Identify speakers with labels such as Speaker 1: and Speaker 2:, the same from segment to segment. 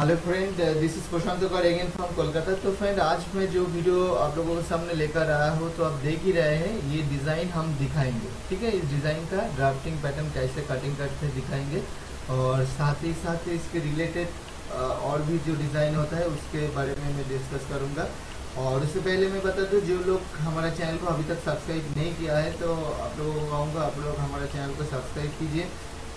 Speaker 1: This is प्रशांत कर again from Kolkata तो friend आज मैं जो वीडियो आप लोगों के सामने लेकर आया हूँ तो आप देख ही रहे हैं, ये डिज़ाइन हम दिखाएँगे। ठीक है, इस डिज़ाइन का ड्राफ्टिंग पैटर्न कैसे कटिंग करते दिखाएँगे। और साथ ही साथ इसके रिलेटेड और भी जो डिज़ाइन होता है, उसके बारे में मैं डिस्कस करूँगा। और उससे पहले मैं बता दूँ, जो लोग हमारा चैनल को अभी तक सब्सक्राइब नहीं किया है तो आप लोगों को कहूँगा, आप लोग हमारा चैनल को सब्सक्राइब कीजिए।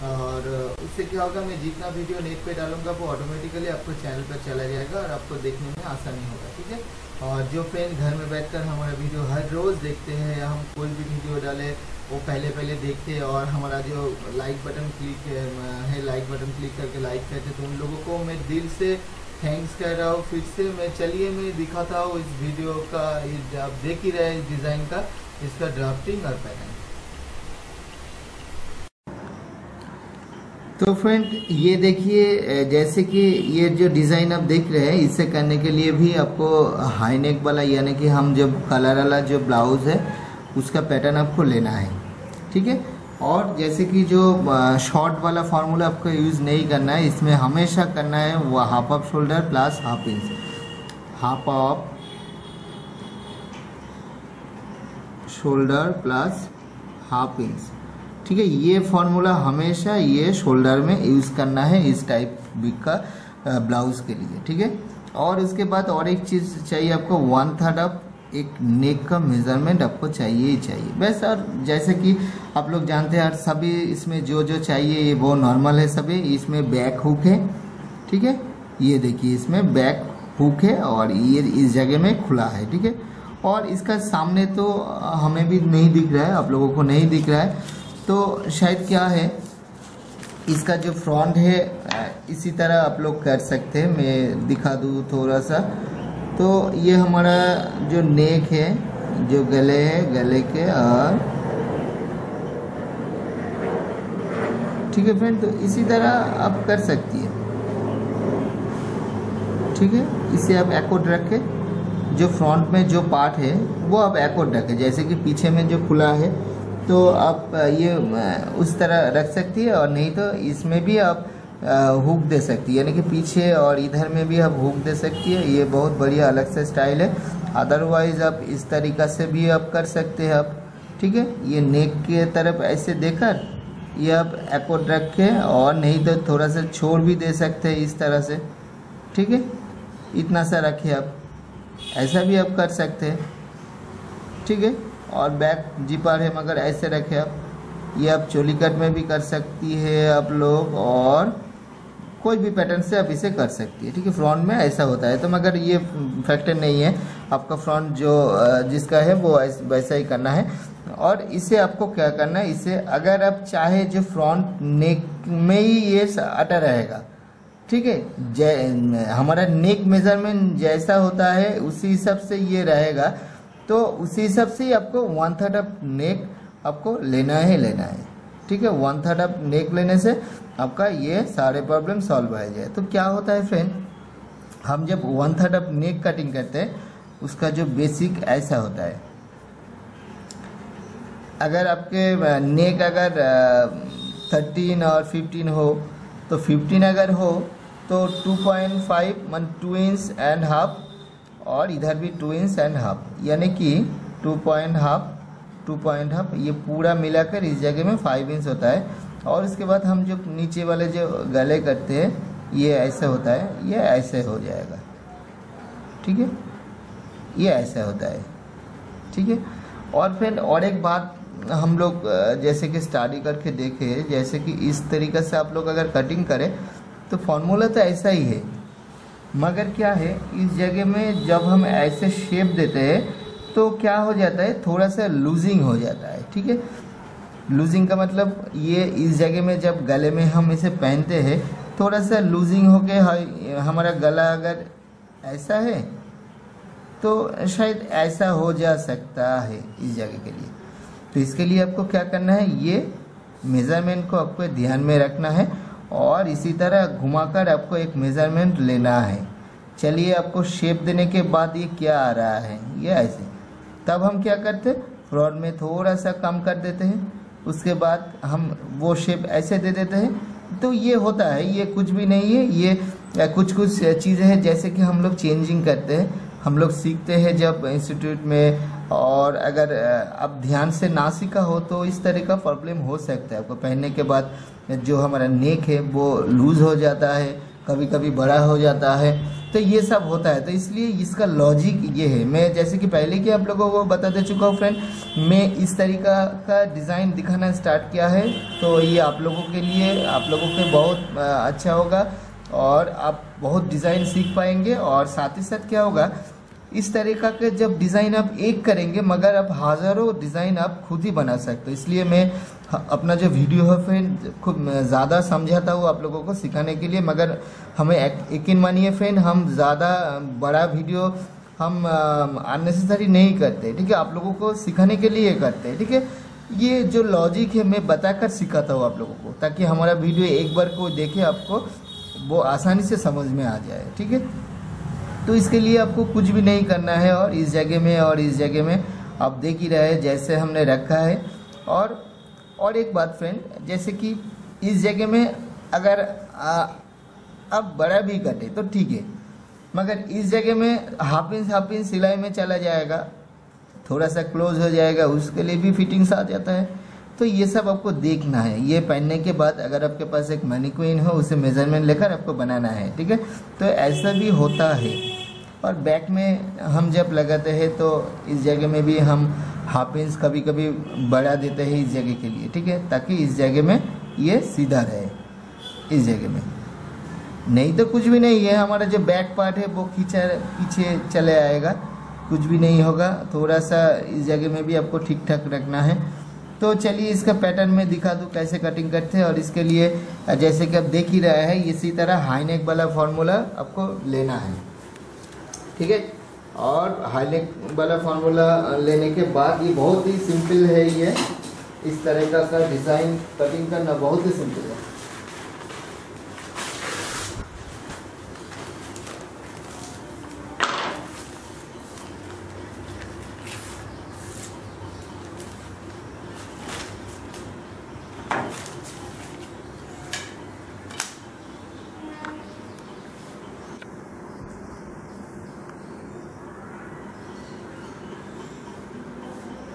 Speaker 1: और उससे क्या होगा, मैं जितना वीडियो नेट पे डालूँगा, वो ऑटोमेटिकली आपको चैनल पर चला जाएगा और आपको देखने में आसानी होगा, ठीक है? और जो फ्रेंड घर में बैठकर हमारा वीडियो हर रोज़ देखते हैं हम कोई भी वीडियो डाले, वो पहले पहले देखते हैं और हमारा जो लाइक बटन क्लिक है लाइक बटन क्लिक करके लाइक करते तो उन लोगों को मैं दिल से थैंक्स कह रहा हूँ। फिर से मैं चलिए, मैं दिखाता हूँ इस वीडियो का आप देख ही रहे इस डिज़ाइन का, इसका ड्राफ्टिंग और पैटर्न तो फ्रेंड ये देखिए जैसे कि ये जो डिज़ाइन आप देख रहे हैं इसे करने के लिए भी आपको हाई नेक वाला, यानी कि हम जब कलर वाला जो ब्लाउज़ है, उसका पैटर्न आपको लेना है। ठीक है? और जैसे कि जो शॉर्ट वाला फार्मूला आपको यूज़ नहीं करना है, इसमें हमेशा करना है, वो half of shoulder plus half inch half of shoulder plus half inch ठीक है, ये फॉर्मूला हमेशा ये शोल्डर में यूज़ करना है इस टाइप का ब्लाउज के लिए, ठीक है? और इसके बाद और एक चीज़ चाहिए आपको वन थर्ड ऑफ़ एक नेक का मेज़रमेंट आपको चाहिए ही चाहिए। बस और जैसे कि आप लोग जानते हैं सभी इसमें जो जो चाहिए, ये वो नॉर्मल है सभी। इसमें बैक हुक है, ठीक है? ये देखिए, इसमें बैक हुक है और ये इस जगह में खुला है, ठीक है? और इसका सामने तो हमें भी नहीं दिख रहा है, आप लोगों को नहीं दिख रहा है। तो शायद क्या है, इसका जो फ्रंट है इसी तरह आप लोग कर सकते हैं, मैं दिखा दूँ थोड़ा सा। तो ये हमारा जो नेक है, जो गले है, गले के और ठीक है फ्रेंड तो इसी तरह आप कर सकती है। ठीक है, इसे आप एकोड रखें। जो फ्रंट में जो पार्ट है, वो आप एकोड रखें, जैसे कि पीछे में जो खुला है तो आप ये उस तरह रख सकती है और नहीं तो इसमें भी आप हुक दे सकती है। यानी कि पीछे और इधर में भी आप हुक दे सकती है। ये बहुत बढ़िया अलग से स्टाइल है। अदरवाइज़ आप इस तरीका से भी आप कर सकते हैं आप। ठीक है? ये नेक के तरफ़ ऐसे देकर ये आप एकोड रखें और नहीं तो थोड़ा सा छोड़ भी दे सकते हैं इस तरह से। ठीक है? इतना सा रखिए आप। ऐसा भी आप कर सकते हैं। ठीक है? और बैक जीपर है, मगर ऐसे रखे आप। ये आप चोली कट में भी कर सकती है आप लोग, और कोई भी पैटर्न से आप इसे कर सकती है, ठीक है? फ्रंट में ऐसा होता है। तो मगर ये फैक्टर नहीं है। आपका फ्रंट जो जिसका है, वो वैसा ही करना है। और इसे आपको क्या करना है? इसे अगर आप चाहे जो फ्रंट नेक में ही ये अटा रहेगा, ठीक है? हमारा नेक मेज़रमेंट जैसा होता है, उसी हिसाब से ये रहेगा। तो उसी हिसाब से आपको वन थर्ड ऑफ़ नेक आपको लेना है लेना है। ठीक है? वन थर्ड ऑफ़ नेक लेने से आपका ये सारे प्रॉब्लम सॉल्व हो जाए। तो क्या होता है फ्रेंड हम जब one third of neck cutting करते हैं, उसका जो बेसिक ऐसा होता है। अगर आपके नेक अगर थर्टीन और फिफ्टीन हो तो फिफ्टीन अगर हो तो टू पॉइंट फाइव मन टू इंच एंड हाफ़ और इधर भी टू इंच एंड हाफ़ यानी कि two point half two point half ये पूरा मिलाकर इस जगह में फाइव इंच होता है। और इसके बाद हम जो नीचे वाले जो गले करते हैं, ये ऐसे होता है, ये ऐसे हो जाएगा। ठीक है? ये ऐसा होता है। ठीक है? और फिर और एक बात हम लोग जैसे कि स्टडी करके देखे, जैसे कि इस तरीके से आप लोग अगर कटिंग करें तो फॉर्मूला तो ऐसा ही है। मगर क्या है, इस जगह में जब हम ऐसे शेप देते हैं तो क्या हो जाता है, थोड़ा सा लूजिंग हो जाता है, ठीक है? लूजिंग का मतलब ये इस जगह में जब गले में हम इसे पहनते हैं, थोड़ा सा लूजिंग होके हमारा गला अगर ऐसा है तो शायद ऐसा हो जा सकता है इस जगह के लिए। तो इसके लिए आपको क्या करना है, ये मेज़रमेंट को आपको ध्यान में रखना है। और इसी तरह घुमाकर आपको एक मेज़रमेंट लेना है। चलिए आपको शेप देने के बाद ये क्या आ रहा है? ये ऐसे। तब हम क्या करते फ्रॉड में थोड़ा सा कम कर देते हैं। उसके बाद हम वो शेप ऐसे दे देते हैं। तो ये होता है, ये कुछ भी नहीं है। ये कुछ कुछ चीज़ें हैं जैसे कि हम लोग चेंजिंग करते हैं। हम लोग सीखते हैं जब इंस्टीट्यूट में और अगर अब ध्यान से ना सीखा हो तो इस तरह का प्रॉब्लम हो सकता है। आपको पहनने के बाद जो हमारा नेक है, वो लूज़ हो जाता है कभी कभी बड़ा हो जाता है तो ये सब होता है। तो इसलिए इसका लॉजिक ये है। मैं जैसे कि पहले कि आप लोगों को बता दे चुका हूँ फ्रेंड मैं इस तरीका का डिज़ाइन दिखाना स्टार्ट किया है। तो ये आप लोगों के लिए, आप लोगों के बहुत अच्छा होगा और आप बहुत डिज़ाइन सीख पाएँगे और साथ ही साथ क्या होगा इस तरीका के जब डिज़ाइन आप एक करेंगे, मगर आप हज़ारों डिज़ाइन आप खुद ही बना सकते हो। इसलिए मैं अपना जो वीडियो है फ्रेंड खूब ज़्यादा समझाता हूँ आप लोगों को सिखाने के लिए, मगर हमें यकीन मानिए फ्रेंड हम ज़्यादा बड़ा वीडियो हम अननेसेसरी नहीं करते, ठीक है? आप लोगों को सिखाने के लिए करते हैं, ठीक है? ये जो लॉजिक है, मैं बताकर सिखाता हूँ आप लोगों को, ताकि हमारा वीडियो एक बार को देखे आपको, वो आसानी से समझ में आ जाए, ठीक है? तो इसके लिए आपको कुछ भी नहीं करना है और इस जगह में और इस जगह में। आप देख ही रहे जैसे हमने रखा है। और और एक बात फ्रेंड जैसे कि इस जगह में अगर अब बड़ा भी कटे तो ठीक है। मगर इस जगह में हाफ़ इंच हाफ़ इंच सिलाई में चला जाएगा। थोड़ा सा क्लोज हो जाएगा, उसके लिए भी फिटिंग्स आ जाता है। तो ये सब आपको देखना है। ये पहनने के बाद अगर आपके पास एक मनी क्वीन हो, उसे मेज़रमेंट लेकर आपको बनाना है, ठीक है? तो ऐसा भी होता है। और बैक में हम जब लगाते हैं तो इस जगह में भी हम हाफ़ इंच कभी कभी बढ़ा देते हैं इस जगह के लिए, ठीक है? ताकि इस जगह में ये सीधा रहे, इस जगह में। नहीं तो कुछ भी नहीं है हमारा जो बैक पार्ट है, वो खींचा, पीछे चले आएगा। कुछ भी नहीं होगा, थोड़ा सा इस जगह में भी आपको ठीक ठाक रखना है। तो चलिए इसका पैटर्न में दिखा दूँ कैसे कटिंग करते हैं और इसके लिए जैसे कि आप देख ही रहे हैं, इसी तरह हाईनेक वाला फार्मूला आपको लेना है। ठीक है? और हाईनेक वाला फार्मूला लेने के बाद ये बहुत ही सिंपल है ये। इस तरह का डिज़ाइन कटिंग करना बहुत ही सिंपल है।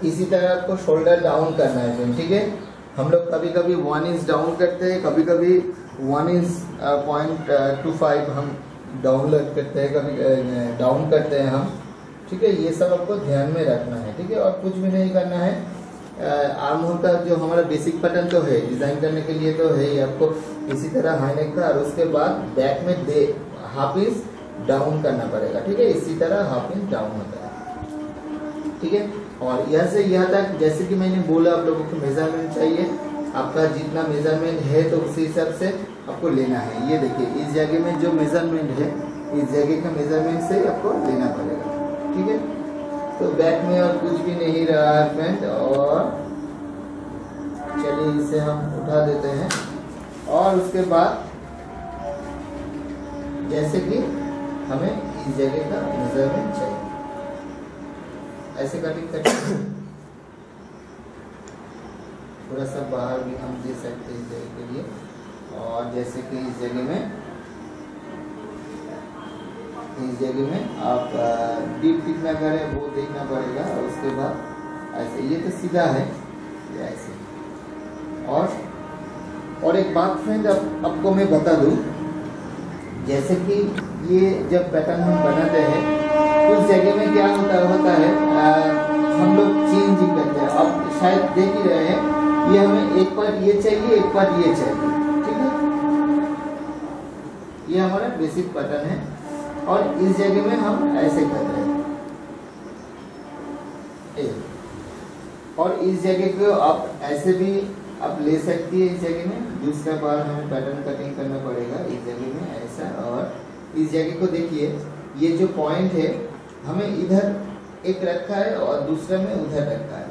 Speaker 1: इसी तरह आपको शोल्डर डाउन करना है ठीक है? हम लोग कभी कभी वन इंच डाउन करते हैं कभी कभी one inch point two five हम डाउन करते हैं, कभी डाउन करते हैं हम, ठीक है? ये सब आपको ध्यान में रखना है, ठीक है? और कुछ भी नहीं करना है। आर्म होल का जो हमारा बेसिक पैटर्न तो है डिज़ाइन करने के लिए तो है ही, आपको इसी तरह हाई नेक का, और उसके बाद बैक में दे हाफ़ इंच डाउन करना पड़ेगा, ठीक है? इसी तरह हाफ़ इंच डाउन होता है, ठीक है? और यह से यह तक जैसे कि मैंने बोला आप लोगों को मेज़रमेंट चाहिए, आपका जितना मेज़रमेंट है तो उसी हिसाब से आपको लेना है। ये देखिए, इस जगह में जो मेज़रमेंट है, इस जगह का मेज़रमेंट से आपको लेना पड़ेगा। ठीक है? तो बैक में और कुछ भी नहीं रहा फ्रेंड और चलिए इसे हम उठा देते हैं। और उसके बाद जैसे कि हमें इस जगह का मेज़रमेंट चाहिए। ऐसे कटिंग करके थोड़ा सा बाहर भी हम दे सकते हैं इस जगह के लिए। और जैसे कि इस जगह में, इस जगह में आप डीप कितना करें वो देखना पड़ेगा। और उसके बाद ऐसे, ये तो सीधा है। ऐसे। और और एक बात फ्रेंड अब, आपको मैं बता दूँ, जैसे कि ये जब पैटर्न हम बनाते हैं उस जगह में क्या होता होता है आ, हम लोग चेंज ही करते हैं। अब शायद देख ही रहे हैं ये हमें एक पार्ट ये चाहिए एक पार्ट ये चाहिए। ठीक है? ये हमारा बेसिक पैटर्न है। और इस जगह में हम ऐसे कर रहे हैं। और इस जगह को आप ऐसे भी आप ले सकती है इस जगह में दूसरा बार हमें पैटर्न कटिंग करना पड़ेगा इस जगह में ऐसा। और इस जगह को देखिए ये जो पॉइंट है हमें इधर एक रखा है और दूसरे में उधर रखा है।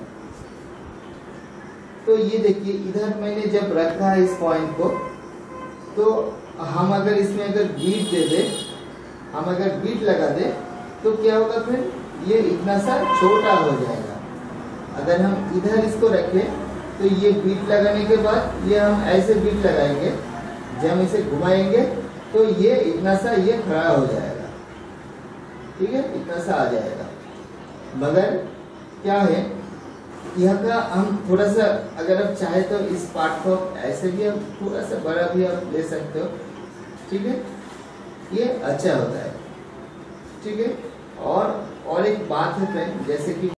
Speaker 1: तो ये देखिए, इधर मैंने जब रखा है इस पॉइंट को तो हम अगर इसमें अगर बीट दे दे, हम अगर बीट लगा दे तो क्या होगा फिर? ये इतना सा छोटा हो जाएगा। अगर हम इधर इसको रखें तो ये बीट लगाने के बाद ये हम ऐसे बीट लगाएँगे, जब हम इसे घुमाएँगे तो ये इतना सा ये खड़ा हो जाएगा। ठीक है? इतना सा आ जाएगा। मगर क्या है यहाँ का हम थोड़ा सा अगर आप चाहे तो इस पार्ट को ऐसे भी आप थोड़ा सा बड़ा भी आप ले सकते हो। ठीक है? ये अच्छा होता है। ठीक है? और और एक बात है जैसे कि